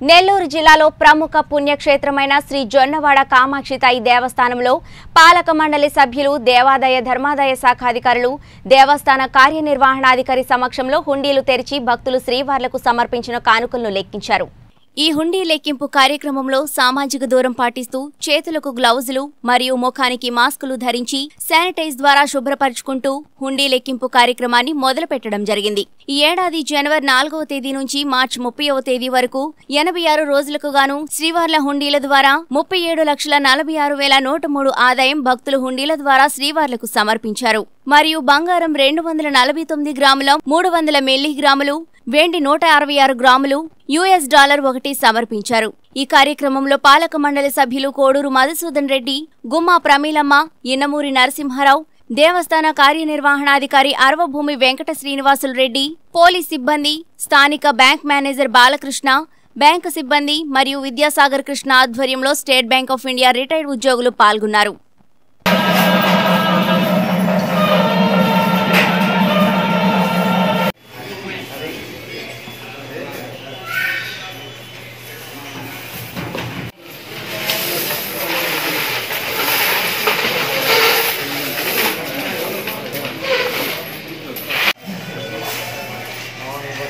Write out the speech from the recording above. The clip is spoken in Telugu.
నెల్లూరు జిల్లాలో ప్రముఖ పుణ్యక్షేత్రమైన శ్రీ జొన్నవాడ కామాక్షితాయి దేవస్థానంలో పాలక మండలి సభ్యులు దేవాదాయ ధర్మాదాయ శాఖ అధికారులు దేవస్థాన కార్యనిర్వహణాధికారి సమక్షంలో హుండీలు తెరిచి భక్తులు శ్రీవార్లకు సమర్పించిన కానుకలను లెక్కించారు. ఈ హుండీ లెక్కింపు కార్యక్రమంలో సామాజిక దూరం పాటిస్తూ చేతులకు గ్లౌజులు మరియు ముఖానికి మాస్కులు ధరించి శానిటైజ్ ద్వారా శుభ్రపరుచుకుంటూ హుండీ లెక్కింపు కార్యక్రమాన్ని మొదలుపెట్టడం జరిగింది. ఈ ఏడాది జనవరి నాలుగవ తేదీ నుంచి మార్చి ముప్పైవ తేదీ వరకు ఎనభై ఆరు రోజులకు గాను శ్రీవార్ల హుండీల ద్వారా ముప్పై ఏడు లక్షల నలభై ఆరు వేల నూట మూడు ఆదాయం భక్తులు హుండీల ద్వారా శ్రీవార్లకు సమర్పించారు. మరియు బంగారం రెండు వందల నలభై తొమ్మిది గ్రాముల మూడు వందల మిల్లీగ్రాములు వెండి నూట అరవై ఆరు గ్రాములు యుఎస్ డాలర్ ఒకటి సమర్పించారు. ఈ కార్యక్రమంలో పాలక మండలి సభ్యులు కోడూరు మధుసూదన్ రెడ్డి గుమ్మా ప్రమీలమ్మ ఇన్నమూరి నరసింహారావు దేవస్థాన కార్యనిర్వహణాధికారి అరవభూమి వెంకట శ్రీనివాసులు రెడ్డి పోలీస్ సిబ్బంది స్థానిక బ్యాంక్ మేనేజర్ బాలకృష్ణ బ్యాంకు సిబ్బంది మరియు విద్యాసాగర్ కృష్ణ ఆధ్వర్యంలో state bank of India retired ఉద్యోగులు పాల్గొన్నారు.